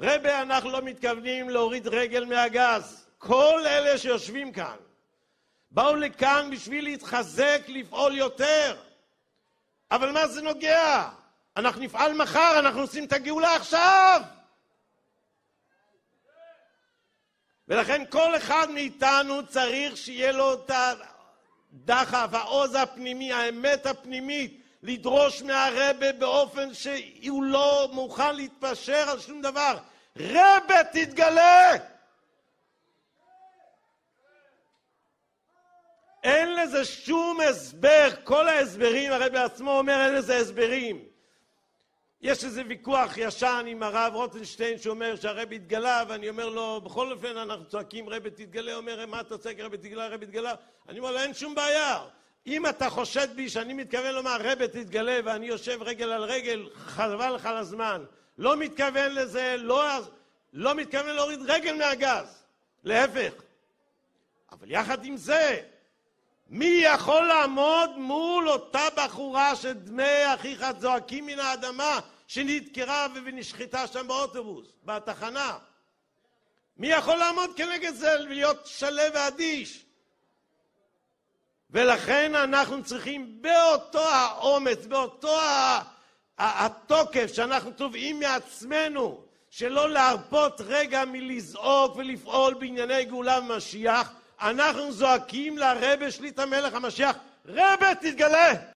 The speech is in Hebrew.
רבה, אנחנו לא מתכוונים להוריד רגל מהגז. כל אלה שיושבים כאן באו לכאן בשביל להתחזק, לפעול יותר. אבל מה זה נוגע? אנחנו נפעל מחר, אנחנו עושים את הגאולה עכשיו. ולכן כל אחד מאיתנו צריך שיהיה לו את הדחף, העוז הפנימי, האמת הפנימית, לדרוש מהרבה באופן שהוא לא מוכן להתפשר על שום דבר. רבה, תתגלה! אין לזה שום הסבר, כל ההסברים, הרב בעצמו אומר אין לזה הסברים. יש איזה ויכוח ישן עם הרב רוטנשטיין שאומר שהרב התגלה ואני אומר לו בכל אופן אנחנו צועקים רב תתגלה, אומר מה אתה צועק רב תתגלה, רב תתגלה אני אומר לו אין שום בעיה אם אתה חושד בי שאני מתכוון לומר רב תתגלה ואני יושב רגל על רגל חבל לך על הזמן לא מתכוון לזה, לא, לא מתכוון להוריד רגל מהגז להפך אבל יחד עם זה מי יכול לעמוד מול אותה בחורה שדמי אחיך זועקים מן האדמה שנדקרה ונשחטה שם באוטובוס, בתחנה? מי יכול לעמוד כנגד זה ולהיות שלו ואדיש? ולכן אנחנו צריכים באותו האומץ, באותו התוקף שאנחנו תובעים מעצמנו, שלא להרפות רגע מלזעוק ולפעול בענייני גאולה ומשיח, אנחנו זועקים לרבה שליט המלך המשיח, רבה תתגלה!